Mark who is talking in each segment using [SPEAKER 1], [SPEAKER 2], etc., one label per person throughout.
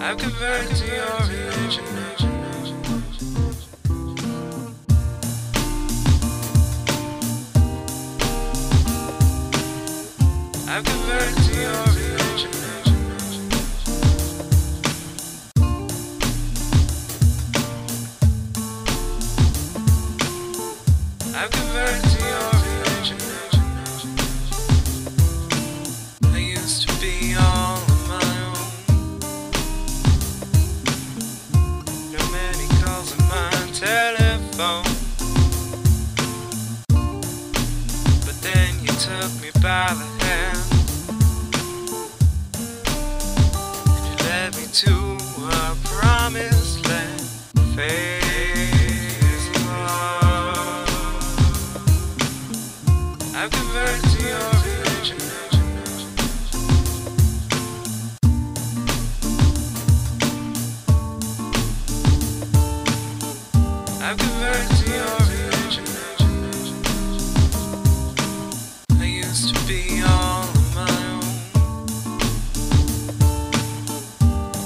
[SPEAKER 1] I've converted to your religion. I've converted to your religion. I've converted to your took me by the hand. And you led me to a promised land. Faith. I've converted to your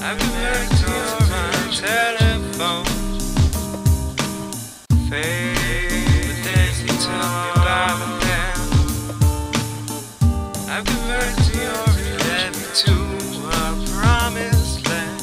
[SPEAKER 1] I've converted to your telephone. But then you hand. I've your to a promised land.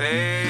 [SPEAKER 1] Faith